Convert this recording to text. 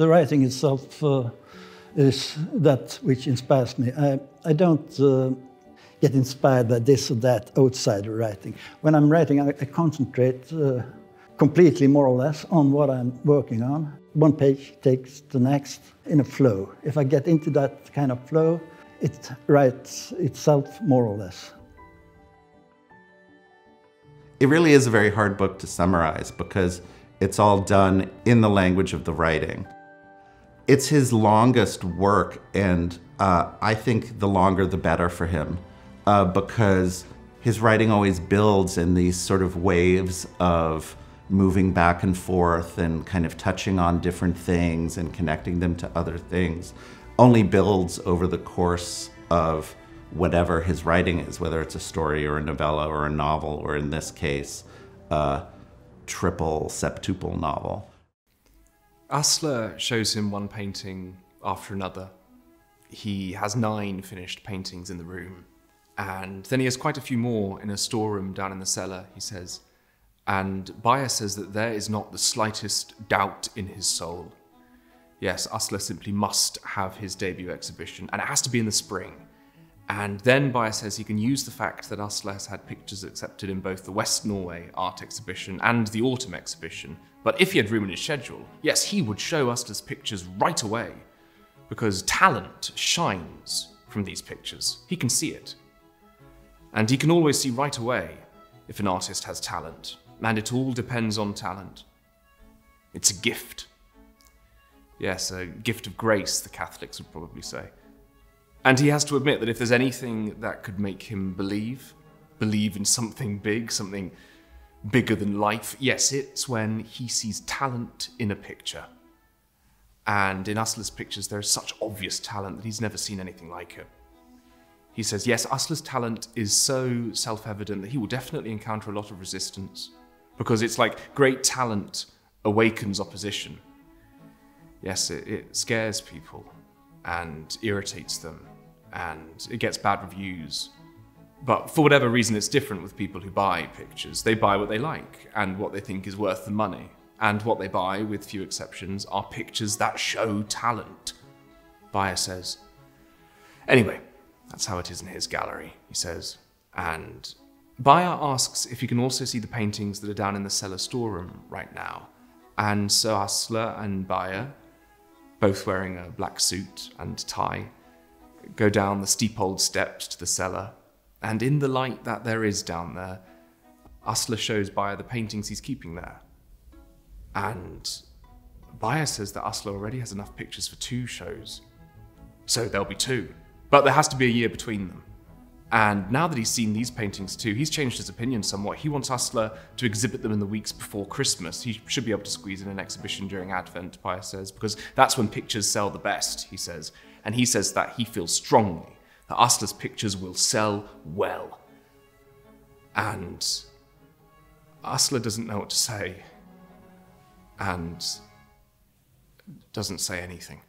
the writing itself uh, is that which inspires me. I, I don't uh, get inspired by this or that outside of writing. When I'm writing, I, I concentrate uh, completely, more or less, on what I'm working on. One page takes the next in a flow. If I get into that kind of flow, it writes itself more or less. It really is a very hard book to summarize because it's all done in the language of the writing. It's his longest work, and uh, I think the longer the better for him uh, because his writing always builds in these sort of waves of moving back and forth and kind of touching on different things and connecting them to other things only builds over the course of whatever his writing is, whether it's a story or a novella or a novel, or in this case, a triple septuple novel. Asle shows him one painting after another. He has nine finished paintings in the room. And then he has quite a few more in a storeroom down in the cellar, he says. And Beyer says that there is not the slightest doubt in his soul. Yes, Asle simply must have his debut exhibition, and it has to be in the spring. And then Beyer says he can use the fact that Asle has had pictures accepted in both the West Norway art exhibition and the autumn exhibition. But if he had room in his schedule, yes, he would show Asle's pictures right away. Because talent shines from these pictures. He can see it. And he can always see right away if an artist has talent. And it all depends on talent. It's a gift. Yes, a gift of grace, the Catholics would probably say. And he has to admit that if there's anything that could make him believe, believe in something big, something bigger than life, yes, it's when he sees talent in a picture. And in Asle's pictures, there is such obvious talent that he's never seen anything like it. He says, yes, Asle's talent is so self evident that he will definitely encounter a lot of resistance because it's like great talent awakens opposition. Yes, it, it scares people and irritates them and it gets bad reviews. But for whatever reason, it's different with people who buy pictures. They buy what they like and what they think is worth the money. And what they buy, with few exceptions, are pictures that show talent, Beyer says. Anyway, that's how it is in his gallery, he says. And Beyer asks if he can also see the paintings that are down in the cellar storeroom right now. And so Asle and Beyer, both wearing a black suit and tie, go down the steep old steps to the cellar, and in the light that there is down there, Asle shows Beyer the paintings he's keeping there. And Beyer says that Asle already has enough pictures for two shows. So there'll be two. But there has to be a year between them. And now that he's seen these paintings too, he's changed his opinion somewhat. He wants Asle to exhibit them in the weeks before Christmas. He should be able to squeeze in an exhibition during Advent, Beyer says, because that's when pictures sell the best, he says and he says that he feels strongly that Asle's pictures will sell well. And Asle doesn't know what to say and doesn't say anything.